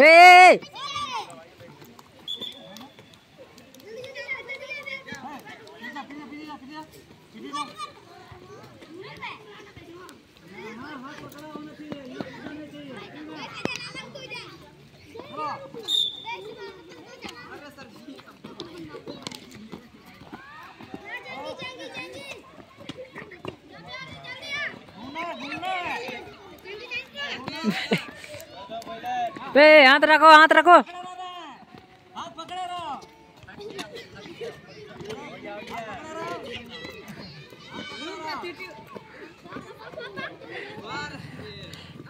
ए बे हाथ रखो हाथ रखो।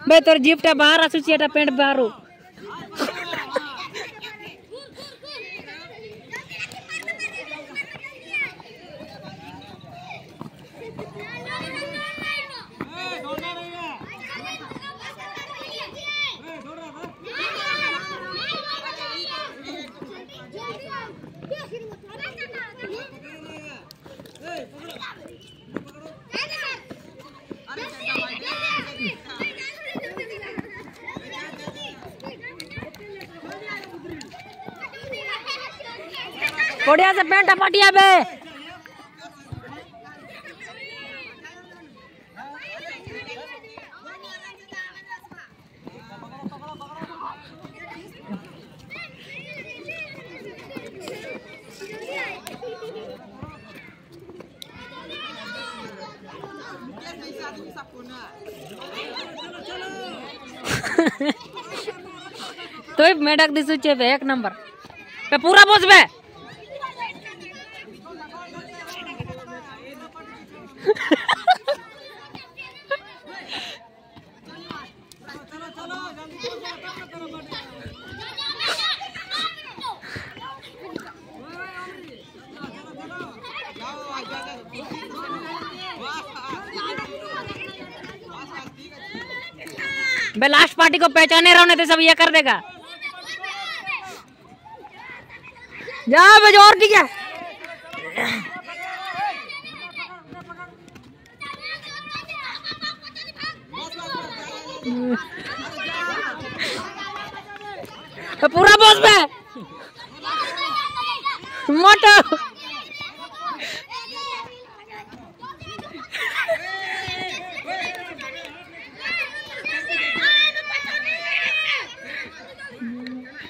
बे तोर जीपटा बाहर आसुची पेंट बाहर बढ़िया से पेंट पटिया बे। तो मेढक दिसूचे बे एक नंबर. पे पूरा बोस बे लास्ट पार्टी को पहचाने रहो नहीं तो सब ये कर देगा। जा और ठीक है। पूरा बॉस में। मोटो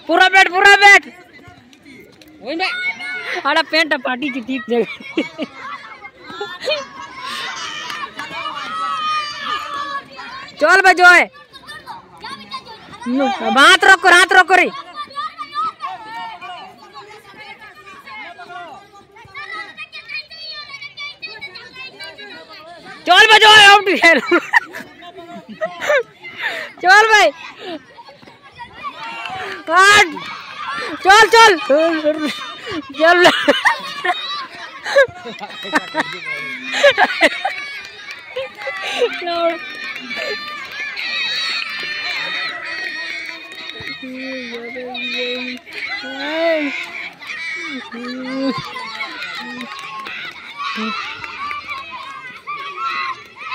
पूरा बैठ। आड़ा पेंट पार्टी ची ठीक जगह। चल बे जोए। हाथ रखो हाथ रखो रे चल बे जोए आउट खेल। चल भाई काट चल चल चल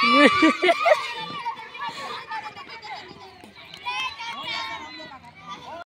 Yeah.